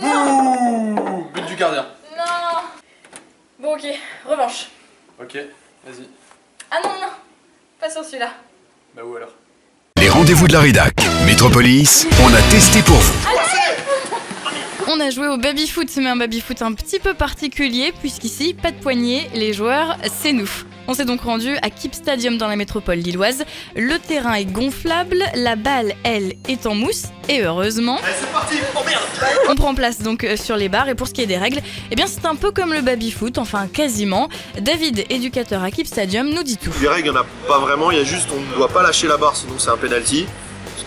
Bouh But du gardien. Non Bon ok, revanche. Ok, vas-y. Ah non, non Pas sur celui-là. Bah où alors? Les rendez-vous de la rédac. Métropolis, on a testé pour vous. On a joué au baby-foot, mais un baby-foot un petit peu particulier, puisqu'ici, pas de poignée, les joueurs, c'est nous. On s'est donc rendu à Keep Stadium dans la métropole lilloise. Le terrain est gonflable, la balle, elle, est en mousse, et heureusement. On prend place donc euh, sur les barres, et pour ce qui est des règles, eh bien c'est un peu comme le baby-foot, enfin quasiment. David, éducateur à Keep Stadium, nous dit tout. Les règles, il n'y en a pas vraiment, il y a juste on ne doit pas lâcher la barre sinon c'est un penalty.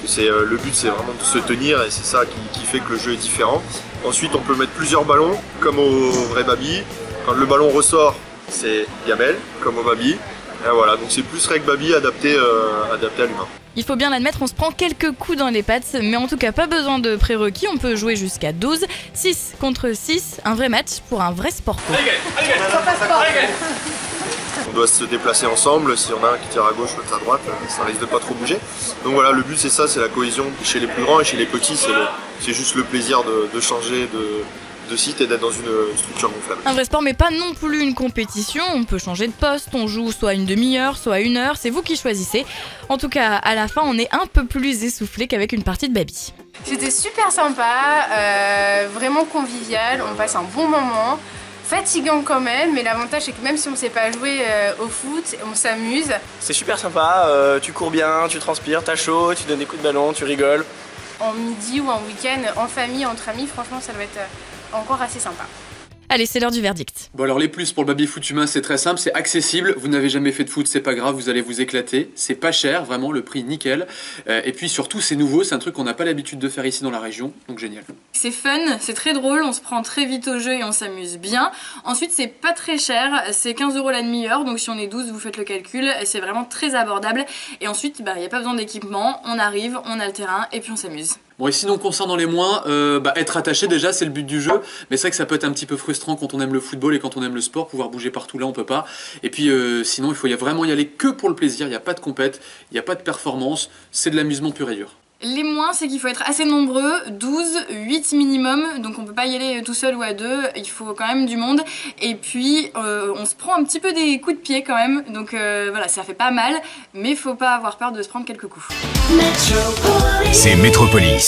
C'est euh, le but c'est vraiment de se tenir et c'est ça qui, qui fait que le jeu est différent. Ensuite on peut mettre plusieurs ballons comme au vrai baby. Quand le ballon ressort c'est gamelle comme au baby. Et voilà, donc c'est plus règle baby adapté, euh, adapté à l'humain. Il faut bien l'admettre, on se prend quelques coups dans les pattes, mais en tout cas pas besoin de prérequis, on peut jouer jusqu'à 12, 6 contre 6, un vrai match pour un vrai sport doit se déplacer ensemble, s'il y en a un qui tire à gauche, l'autre à droite, euh, ça risque de pas trop bouger. Donc voilà, le but c'est ça, c'est la cohésion chez les plus grands et chez les petits, c'est le- c'est juste le plaisir de, de changer de, de site et d'être dans une structure gonflable. Un vrai sport, mais pas non plus une compétition. On peut changer de poste, on joue soit une demi-heure, soit une heure, c'est vous qui choisissez. En tout cas, à la fin, on est un peu plus essoufflé qu'avec une partie de baby. C'était super sympa, euh, vraiment convivial, on passe un bon moment. Fatigant quand même, mais l'avantage c'est que même si on ne sait pas jouer euh, au foot, on s'amuse. C'est super sympa, euh, tu cours bien, tu transpires, t'as chaud, tu donnes des coups de ballon, tu rigoles. En midi ou en week-end, en famille, entre amis, franchement ça doit être euh, encore assez sympa. Allez, c'est l'heure du verdict. Bon alors les plus pour le baby foot humain c'est très simple, c'est accessible, vous n'avez jamais fait de foot, c'est pas grave, vous allez vous éclater, c'est pas cher, vraiment le prix nickel, Euh, et puis surtout c'est nouveau, c'est un truc qu'on n'a pas l'habitude de faire ici dans la région, donc génial. C'est fun, c'est très drôle, on se prend très vite au jeu et on s'amuse bien. Ensuite, c'est pas très cher, c'est 15 euros la demi-heure, donc si on est 12, vous faites le calcul, c'est vraiment très abordable. Et ensuite, il n'y a pas besoin d'équipement, on arrive, on a le terrain et puis on s'amuse. Bon et sinon concernant les moins, euh, bah, être attaché déjà c'est le but du jeu, mais c'est vrai que ça peut être un petit peu frustrant quand on aime le football et quand on aime le sport, pouvoir bouger partout là on peut pas. Et puis euh, sinon il faut y vraiment y aller que pour le plaisir, il n'y a pas de compète, il n'y a pas de performance, c'est de l'amusement pur et dur. Les moins, c'est qu'il faut être assez nombreux, 12, 8 minimum, donc on peut pas y aller tout seul ou à deux, il faut quand même du monde. Et puis, euh, on se prend un petit peu des coups de pied quand même, donc euh, voilà, ça fait pas mal, mais faut pas avoir peur de se prendre quelques coups. C'est Métropolis.